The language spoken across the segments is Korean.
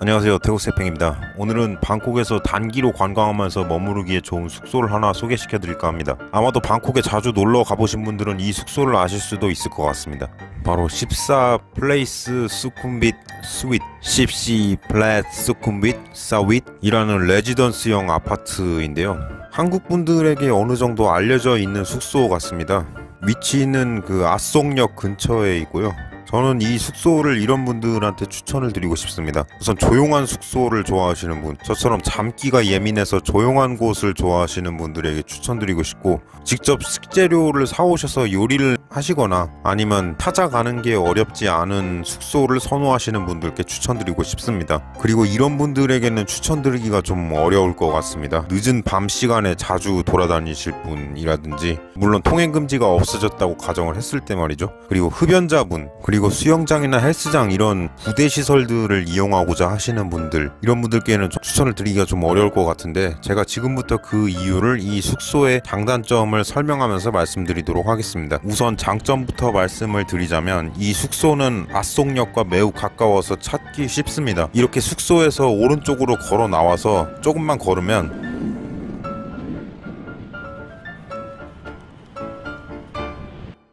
안녕하세요. 태국세팽입니다. 오늘은 방콕에서 단기로 관광하면서 머무르기에 좋은 숙소를 하나 소개시켜 드릴까 합니다. 아마도 방콕에 자주 놀러 가보신 분들은 이 숙소를 아실 수도 있을 것 같습니다. 바로 14 플레이스 수쿰빗 스윗 10C 플랫 수쿰빗 사윗 이라는 레지던스형 아파트인데요. 한국 분들에게 어느 정도 알려져 있는 숙소 같습니다. 위치는 그 아송역 근처에 있고요 저는 이 숙소를 이런 분들한테 추천을 드리고 싶습니다. 우선 조용한 숙소를 좋아하시는 분, 저처럼 잠기가 예민해서 조용한 곳을 좋아하시는 분들에게 추천드리고 싶고, 직접 식재료를 사오셔서 요리를 하시거나 아니면 찾아가는 게 어렵지 않은 숙소를 선호하시는 분들께 추천드리고 싶습니다. 그리고 이런 분들에게는 추천드리기가 좀 어려울 것 같습니다. 늦은 밤 시간에 자주 돌아다니실 분이라든지, 물론 통행 금지가 없어졌다고 가정을 했을 때 말이죠. 그리고 흡연자분, 그리고 수영장이나 헬스장 이런 부대 시설들을 이용하고자 하시는 분들 이런 분들께는 추천을 드리기가 좀 어려울 것 같은데 제가 지금부터 그 이유를 이 숙소의 장단점을 설명하면서 말씀드리도록 하겠습니다. 우선 장점부터 말씀을 드리자면 이 숙소는 아송역과 매우 가까워서 찾기 쉽습니다. 이렇게 숙소에서 오른쪽으로 걸어 나와서 조금만 걸으면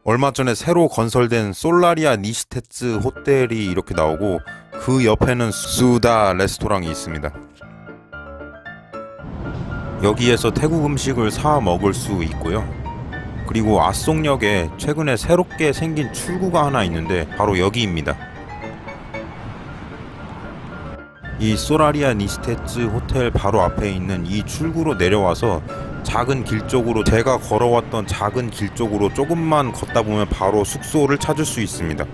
얼마 전에 새로 건설된 솔라리아 니시테츠 호텔이 이렇게 나오고 그 옆에는 수다 레스토랑이 있습니다. 여기에서 태국 음식을 사 먹을 수 있고요. 그리고 아송역에 최근에 새롭게 생긴 출구가 하나 있는데 바로 여기입니다. 이 소라리아 니스테츠 호텔 바로 앞에 있는 이 출구로 내려와서 작은 길 쪽으로 제가 걸어왔던 작은 길 쪽으로 조금만 걷다 보면 바로 숙소를 찾을 수 있습니다.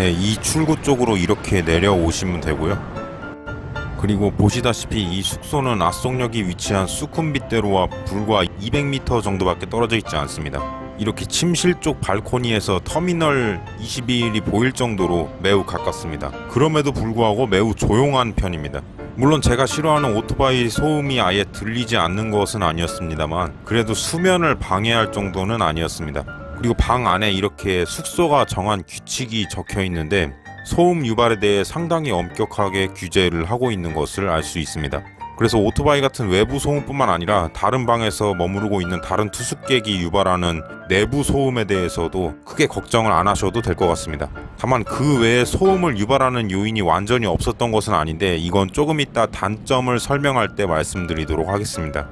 네, 이 출구 쪽으로 이렇게 내려오시면 되고요. 그리고 보시다시피 이 숙소는 아송역이 위치한 수쿰빗대로와 불과 200m 정도밖에 떨어져 있지 않습니다. 이렇게 침실 쪽 발코니에서 터미널 21이 보일 정도로 매우 가깝습니다. 그럼에도 불구하고 매우 조용한 편입니다. 물론 제가 싫어하는 오토바이 소음이 아예 들리지 않는 것은 아니었습니다만 그래도 수면을 방해할 정도는 아니었습니다. 그리고 방 안에 이렇게 숙소가 정한 규칙이 적혀 있는데 소음 유발에 대해 상당히 엄격하게 규제를 하고 있는 것을 알 수 있습니다. 그래서 오토바이 같은 외부 소음뿐만 아니라 다른 방에서 머무르고 있는 다른 투숙객이 유발하는 내부 소음에 대해서도 크게 걱정을 안 하셔도 될 것 같습니다. 다만 그 외에 소음을 유발하는 요인이 완전히 없었던 것은 아닌데 이건 조금 이따 단점을 설명할 때 말씀드리도록 하겠습니다.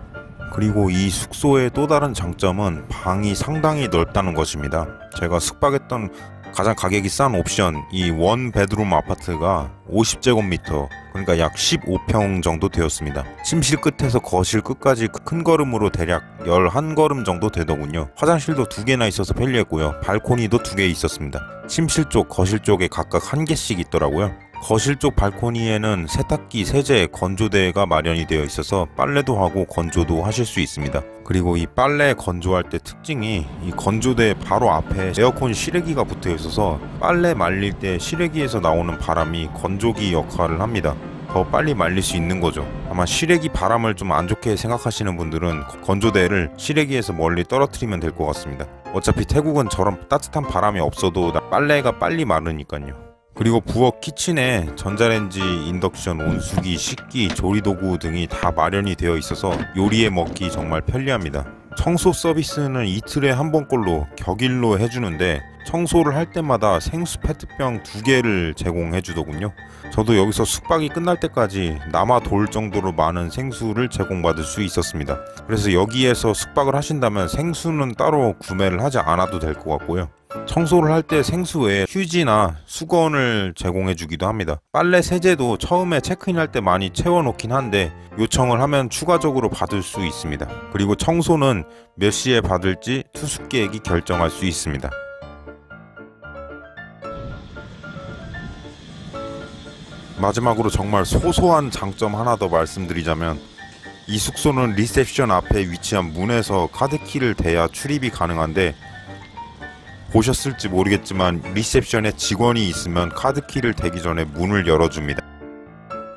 그리고 이 숙소의 또 다른 장점은 방이 상당히 넓다는 것입니다. 제가 숙박했던 가장 가격이 싼 옵션 이 원 베드룸 아파트가 50제곱미터 그러니까 약 15평 정도 되었습니다. 침실 끝에서 거실 끝까지 큰 걸음으로 대략 11걸음 정도 되더군요. 화장실도 두 개나 있어서 편리했고요. 발코니도 두 개 있었습니다. 침실 쪽, 거실 쪽에 각각 한 개씩 있더라고요. 거실 쪽 발코니에는 세탁기, 세제, 건조대가 마련이 되어 있어서 빨래도 하고 건조도 하실 수 있습니다. 그리고 이 빨래 건조할 때 특징이 이 건조대 바로 앞에 에어컨 실외기가 붙어 있어서 빨래 말릴 때 실외기에서 나오는 바람이 건조기 역할을 합니다. 더 빨리 말릴 수 있는 거죠. 아마 실외기 바람을 좀 안 좋게 생각하시는 분들은 건조대를 실외기에서 멀리 떨어뜨리면 될 것 같습니다. 어차피 태국은 저런 따뜻한 바람이 없어도 빨래가 빨리 마르니까요. 그리고 부엌 키친에 전자레인지, 인덕션, 온수기, 식기, 조리도구 등이 다 마련이 되어 있어서 요리에 먹기 정말 편리합니다. 청소 서비스는 이틀에 한 번꼴로 격일로 해주는데 청소를 할 때마다 생수 페트병 두 개를 제공해 주더군요. 저도 여기서 숙박이 끝날 때까지 남아 돌 정도로 많은 생수를 제공받을 수 있었습니다. 그래서 여기에서 숙박을 하신다면 생수는 따로 구매를 하지 않아도 될 것 같고요. 청소를 할 때 생수 외에 휴지나 수건을 제공해 주기도 합니다. 빨래 세제도 처음에 체크인할 때 많이 채워 놓긴 한데 요청을 하면 추가적으로 받을 수 있습니다. 그리고 청소는 몇 시에 받을지 투숙객이 결정할 수 있습니다. 마지막으로 정말 소소한 장점 하나 더 말씀드리자면 이 숙소는 리셉션 앞에 위치한 문에서 카드키를 대야 출입이 가능한데 보셨을지 모르겠지만 리셉션에 직원이 있으면 카드키를 대기 전에 문을 열어줍니다.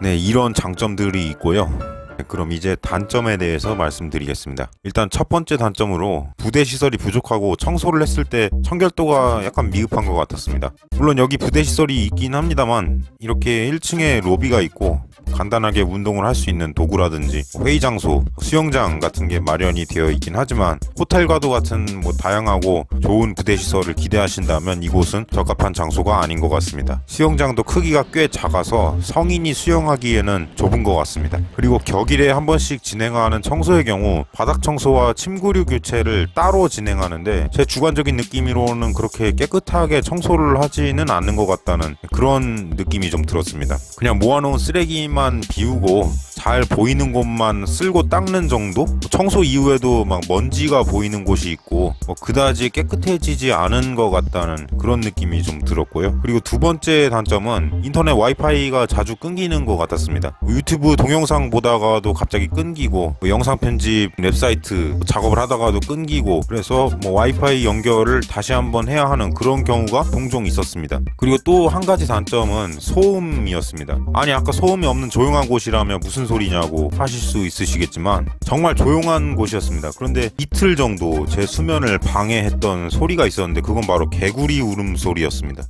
네, 이런 장점들이 있고요. 그럼 이제 단점에 대해서 말씀드리겠습니다. 일단 첫 번째 단점으로 부대 시설이 부족하고 청소를 했을 때 청결도가 약간 미흡한 것 같았습니다. 물론 여기 부대 시설이 있긴 합니다만 이렇게 1층에 로비가 있고 간단하게 운동을 할 수 있는 도구라든지 회의 장소, 수영장 같은 게 마련이 되어 있긴 하지만 호텔과도 같은 뭐 다양하고 좋은 부대 시설을 기대하신다면 이곳은 적합한 장소가 아닌 것 같습니다. 수영장도 크기가 꽤 작아서 성인이 수영하기에는 좁은 것 같습니다. 그리고 격일 에 한 번씩 진행하는 청소의 경우 바닥 청소와 침구류 교체를 따로 진행하는데 제 주관적인 느낌으로는 그렇게 깨끗하게 청소를 하지는 않는 것 같다는 그런 느낌이 좀 들었습니다. 그냥 모아놓은 쓰레기만 비우고 잘 보이는 곳만 쓸고 닦는 정도? 청소 이후에도 막 먼지가 보이는 곳이 있고 뭐 그다지 깨끗해지지 않은 것 같다는 그런 느낌이 좀 들었고요. 그리고 두 번째 단점은 인터넷 와이파이가 자주 끊기는 것 같았습니다. 유튜브 동영상 보다가도 갑자기 끊기고 뭐 영상 편집 웹사이트 작업을 하다가도 끊기고 그래서 뭐 와이파이 연결을 다시 한번 해야 하는 그런 경우가 종종 있었습니다. 그리고 또 한 가지 단점은 소음이었습니다. 아니 아까 소음이 없는 조용한 곳이라면 무슨 소리냐고 하실 수 있으시겠지만 정말 조용한 곳이었습니다. 그런데 이틀 정도 제 수면을 방해했던 소리가 있었는데 그건 바로 개구리 울음소리였습니다.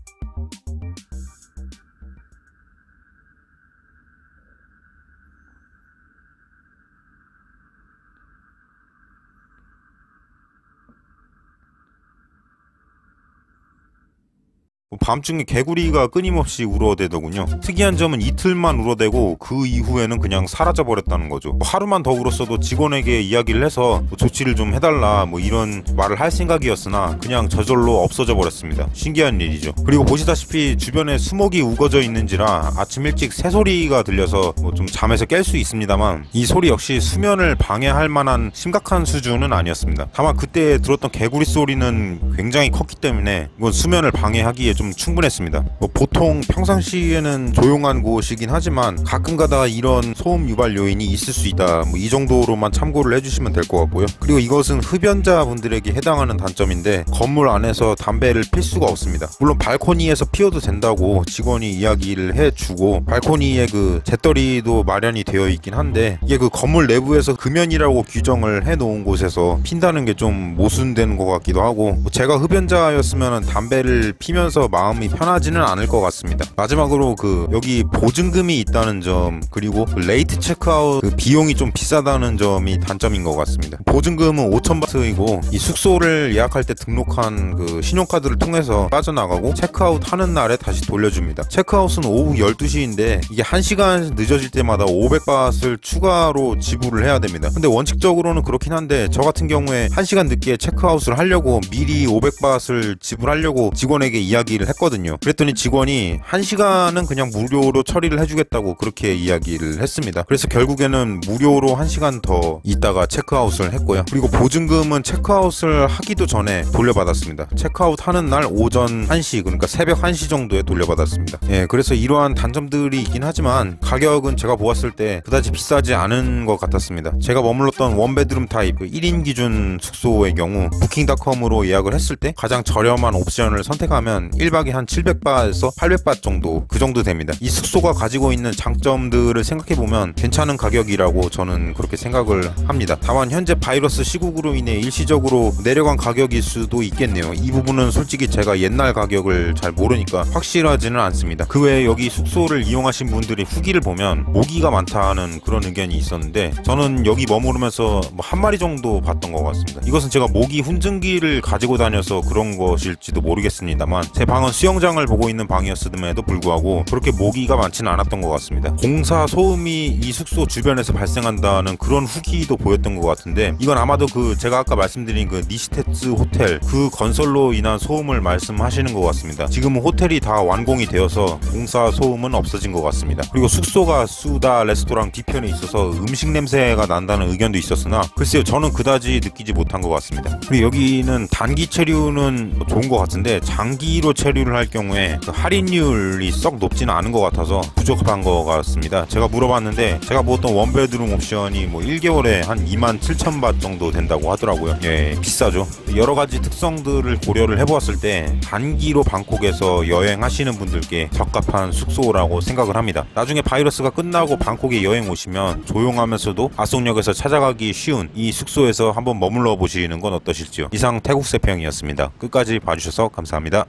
밤중에 개구리가 끊임없이 울어대더군요. 특이한 점은 이틀만 울어대고 그 이후에는 그냥 사라져 버렸다는 거죠. 뭐 하루만 더 울었어도 직원에게 이야기를 해서 뭐 조치를 좀 해달라 뭐 이런 말을 할 생각이었으나 그냥 저절로 없어져 버렸습니다. 신기한 일이죠. 그리고 보시다시피 주변에 수목이 우거져 있는지라 아침 일찍 새소리가 들려서 뭐 좀 잠에서 깰 수 있습니다만 이 소리 역시 수면을 방해할 만한 심각한 수준은 아니었습니다. 다만 그때 들었던 개구리 소리는 굉장히 컸기 때문에 이건 수면을 방해하기에 좀 충분했습니다. 뭐 보통 평상시에는 조용한 곳이긴 하지만 가끔가다 이런 소음 유발 요인이 있을 수 있다. 뭐 이 정도로만 참고를 해주시면 될 것 같고요. 그리고 이것은 흡연자 분들에게 해당하는 단점인데 건물 안에서 담배를 필 수가 없습니다. 물론 발코니에서 피워도 된다고 직원이 이야기를 해주고 발코니에 그 재떨이도 마련이 되어 있긴 한데 이게 그 건물 내부에서 금연이라고 규정을 해놓은 곳에서 핀다는 게 좀 모순되는 것 같기도 하고 뭐 제가 흡연자였으면 담배를 피면서 마음이 편하지는 않을 것 같습니다. 마지막으로 그 여기 보증금이 있다는 점 그리고 그 late checkout 그 비용이 좀 비싸다는 점이 단점인 것 같습니다. 보증금은 5,000바트이고 이 숙소를 예약할 때 등록한 그 신용카드를 통해서 빠져나가고 체크아웃 하는 날에 다시 돌려줍니다. 체크아웃은 오후 12시인데 이게 1시간 늦어질 때마다 500바트를 추가로 지불을 해야 됩니다. 근데 원칙적으로는 그렇긴 한데 저 같은 경우에 1시간 늦게 체크아웃을 하려고 미리 500바트를 지불하려고 직원에게 이야기를 했거든요. 그랬더니 직원이 1시간은 그냥 무료로 처리를 해주겠다고 그렇게 이야기를 했습니다. 그래서 결국에는 무료로 1시간 더 있다가 체크아웃을 했고요. 그리고 보증금은 체크아웃을 하기도 전에 돌려받았습니다. 체크아웃 하는 날 오전 1시 그러니까 새벽 1시 정도에 돌려받았습니다. 예, 그래서 이러한 단점들이 있긴 하지만 가격은 제가 보았을 때 그다지 비싸지 않은 것 같았습니다. 제가 머물렀던 one bedroom 타입 그 1인 기준 숙소의 경우 부킹닷컴으로 예약을 했을 때 가장 저렴한 옵션을 선택하면 1박에 한 700바트에서 800바 정도 그 정도 됩니다. 이 숙소가 가지고 있는 장점들을 생각해 보면 괜찮은 가격이라고 저는 그렇게 생각을 합니다. 다만 현재 바이러스 시국으로 인해 일시적으로 내려간 가격일 수도 있겠네요. 이 부분은 솔직히 제가 옛날 가격을 잘 모르니까 확실하지는 않습니다. 그 외에 여기 숙소를 이용하신 분들이 후기를 보면 모기가 많다는 그런 의견이 있었는데 저는 여기 머무르면서 뭐 한 마리 정도 봤던 것 같습니다. 이것은 제가 모기 훈증기를 가지고 다녀서 그런 것일지도 모르겠습니다만 제방 은 수영장을 보고 있는 방이었음에도 불구하고 그렇게 모기가 많지는 않았던 것 같습니다. 공사 소음이 이 숙소 주변에서 발생한다는 그런 후기도 보였던 것 같은데 이건 아마도 그 제가 아까 말씀드린 그 니시테츠 호텔 그 건설로 인한 소음을 말씀하시는 것 같습니다. 지금은 호텔이 다 완공이 되어서 공사 소음은 없어진 것 같습니다. 그리고 숙소가 수다 레스토랑 뒤편에 있어서 음식 냄새가 난다는 의견도 있었으나 글쎄요 저는 그다지 느끼지 못한 것 같습니다. 그리고 여기는 단기 체류는 좋은 것 같은데 장기로 체류 체류를 할 경우에 그 할인율이 썩 높지는 않은 것 같아서 부족한 것 같습니다. 제가 물어봤는데 제가 보던 원베드룸 옵션이 뭐 1개월에 한 2만 7천 바 정도 된다고 하더라고요. 예, 비싸죠. 여러 가지 특성들을 고려를 해보았을 때 단기로 방콕에서 여행하시는 분들께 적합한 숙소라고 생각을 합니다. 나중에 바이러스가 끝나고 방콕에 여행 오시면 조용하면서도 아송역에서 찾아가기 쉬운 이 숙소에서 한번 머물러 보시는 건 어떠실지요? 이상 태국 세평이었습니다. 끝까지 봐주셔서 감사합니다.